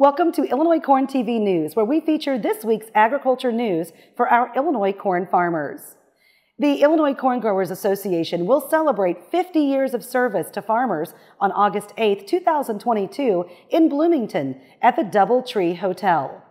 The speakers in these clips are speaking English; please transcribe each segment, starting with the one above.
Welcome to Illinois Corn TV News, where we feature this week's agriculture news for our Illinois corn farmers. The Illinois Corn Growers Association will celebrate 50 years of service to farmers on August 8, 2022 in Bloomington at the Doubletree Hotel.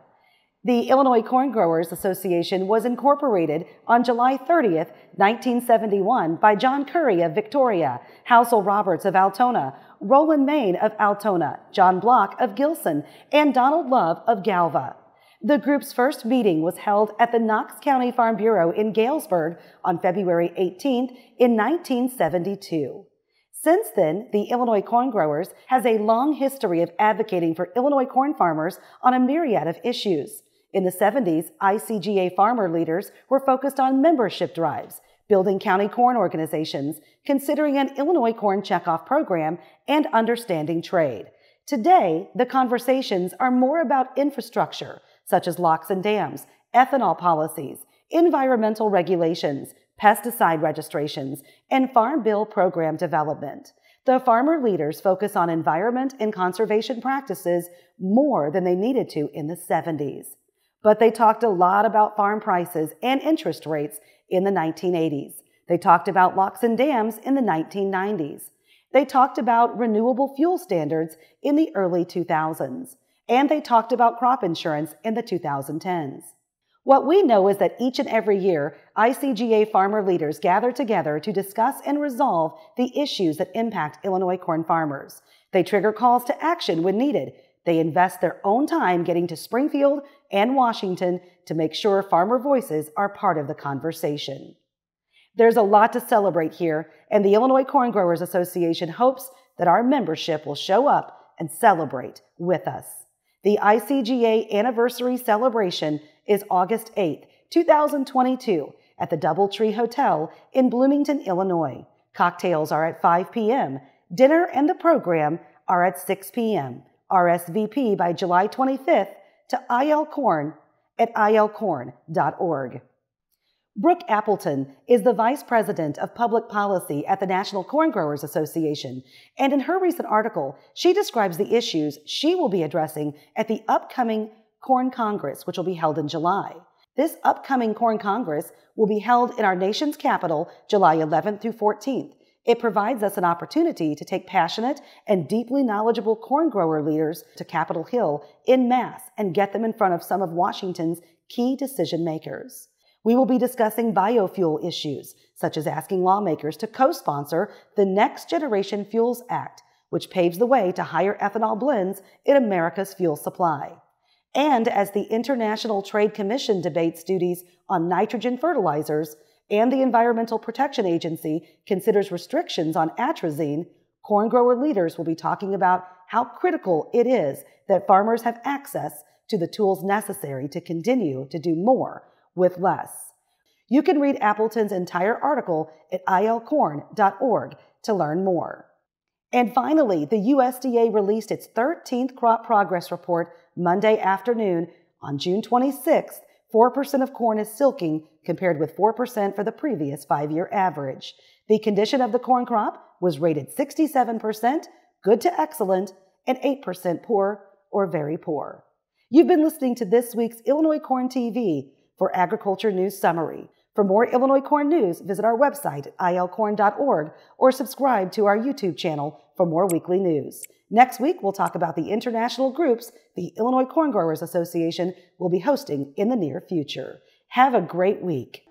The Illinois Corn Growers Association was incorporated on July 30th, 1971 by John Curry of Victoria, Housel Roberts of Altona, Roland Main of Altona, John Block of Gilson, and Donald Love of Galva. The group's first meeting was held at the Knox County Farm Bureau in Galesburg on February 18th in 1972. Since then, the Illinois Corn Growers has a long history of advocating for Illinois corn farmers on a myriad of issues. In the 70s, ICGA farmer leaders were focused on membership drives, building county corn organizations, considering an Illinois corn checkoff program, and understanding trade. Today, the conversations are more about infrastructure, such as locks and dams, ethanol policies, environmental regulations, pesticide registrations, and Farm Bill program development. The farmer leaders focus on environment and conservation practices more than they needed to in the 70s. But they talked a lot about farm prices and interest rates in the 1980s. They talked about locks and dams in the 1990s. They talked about renewable fuel standards in the early 2000s. And they talked about crop insurance in the 2010s. What we know is that each and every year, ICGA farmer leaders gather together to discuss and resolve the issues that impact Illinois corn farmers. They trigger calls to action when needed they invest their own time getting to Springfield and Washington to make sure farmer voices are part of the conversation. There's a lot to celebrate here, and the Illinois Corn Growers Association hopes that our membership will show up and celebrate with us. The ICGA anniversary celebration is August 8th, 2022, at the Doubletree Hotel in Bloomington, Illinois. Cocktails are at 5 p.m. Dinner and the program are at 6 p.m. RSVP by July 25th to ilcorn at ilcorn.org. Brooke Appleton is the Vice President of Public Policy at the National Corn Growers Association, and in her recent article, she describes the issues she will be addressing at the upcoming Corn Congress, which will be held in July. This upcoming Corn Congress will be held in our nation's capital July 11th through 14th. It provides us an opportunity to take passionate and deeply knowledgeable corn grower leaders to Capitol Hill in mass and get them in front of some of Washington's key decision makers. We will be discussing biofuel issues, such as asking lawmakers to co sponsor the Next Generation Fuels Act, which paves the way to higher ethanol blends in America's fuel supply. And as the International Trade Commission debates duties on nitrogen fertilizers, and the Environmental Protection Agency considers restrictions on atrazine, corn grower leaders will be talking about how critical it is that farmers have access to the tools necessary to continue to do more with less. You can read Appleton's entire article at ilcorn.org to learn more. And finally, the USDA released its 13th crop progress report Monday afternoon on June 26th 4% of corn is silking compared with 4% for the previous five year average. The condition of the corn crop was rated 67%, good to excellent, and 8% poor or very poor. You've been listening to this week's Illinois Corn TV for Agriculture News Summary. For more Illinois corn news, visit our website ilcorn.org or subscribe to our YouTube channel for more weekly news. Next week, we'll talk about the international groups the Illinois Corn Growers Association will be hosting in the near future. Have a great week.